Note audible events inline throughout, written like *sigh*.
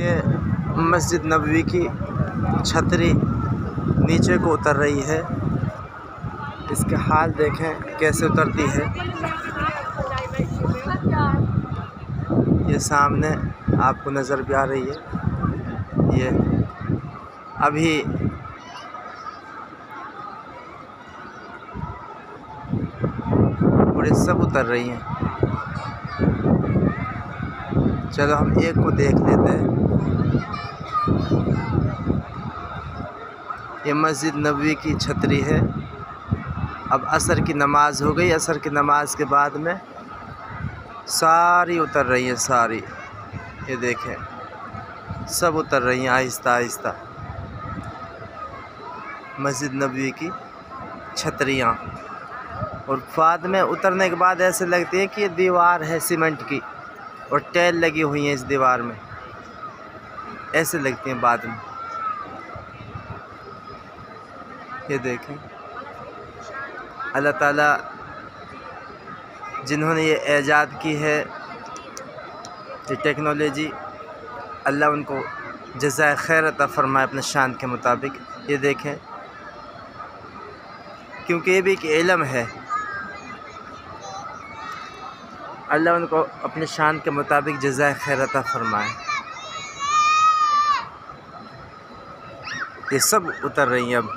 ये मस्जिद नबवी की छतरी नीचे को उतर रही है। इसके हाल देखें कैसे उतरती है। ये सामने आपको नज़र भी आ रही है। ये अभी और सब उतर रही हैं। चलो हम एक को देख लेते हैं। ये मस्जिद नबी की छतरी है। अब असर की नमाज़ हो गई। असर की नमाज़ के बाद में सारी उतर रही हैं, सारी। ये देखें, सब उतर रही हैं आहिस्ता आहिस्ता। मस्जिद नबी की छतरियाँ। और बाद में उतरने के बाद ऐसे लगती है कि ये दीवार है सीमेंट की, और टैल लगी हुई हैं इस दीवार में। ऐसे लगती हैं बाद में। ये देखें। अल्लाह ताला जिन्होंने ये ऐजाद की है, ये टेक्नोलॉजी, अल्लाह उनको जज़ाय खैर अता फ़रमाए अपने शान के मुताबिक। ये देखें, क्योंकि ये भी एक इलम है। अल्लाह उनको अपने शान के मुताबिक जज़ाय खैर अता फ़रमाए। ये सब उतर रही हैं अब।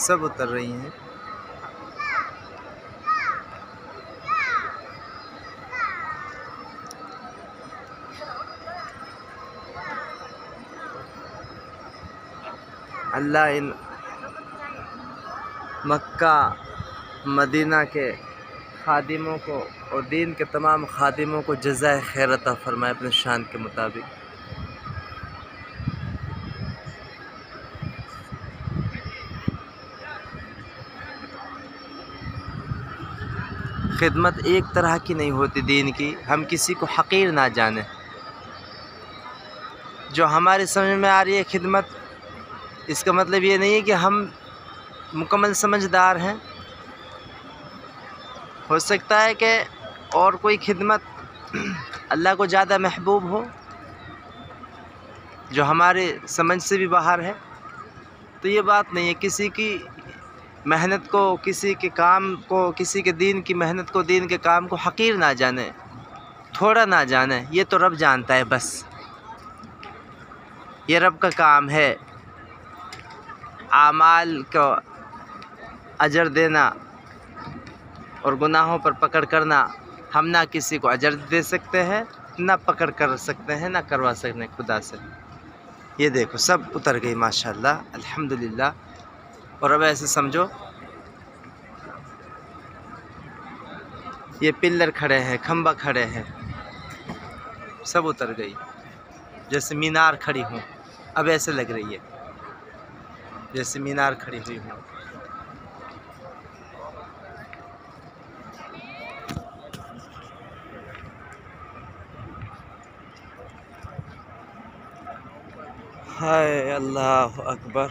सब उतर रही हैं। अल्लाह इन मक्का, मदीना के खादिमों को और दीन के तमाम खादिमों को जज़ाय खैरता फ़रमाए अपने शान के मुताबिक। खिदमत एक तरह की नहीं होती दीन की। हम किसी को हकीर ना जाने। जो हमारे समझ में आ रही है खिदमत, इसका मतलब ये नहीं है कि हम मुकम्मल समझदार हैं। हो सकता है कि और कोई खिदमत *clears throat* अल्लाह को ज़्यादा महबूब हो, जो हमारे समझ से भी बाहर है। तो ये बात नहीं है, किसी की मेहनत को किसी के काम को, किसी के दीन की मेहनत को, दीन के काम को हकीर ना जाने, थोड़ा ना जाने, ये तो रब जानता है बस। ये रब का काम है आमाल को अजर देना और गुनाहों पर पकड़ करना। हम ना किसी को अजर दे सकते हैं, ना पकड़ कर सकते हैं, ना करवा सकते हैं खुदा से। ये देखो, सब उतर गई, माशाल्लाह, अल्हम्दुलिल्लाह। और अब ऐसे समझो। ये पिल्लर खड़े हैं खम्बा खड़े हैं। सब उतर गई। जैसे मीनार खड़ी हूँ। अब ऐसे लग रही है। जैसे मीनार खड़ी हुई हूँ। हाय, अल्लाह अकबर।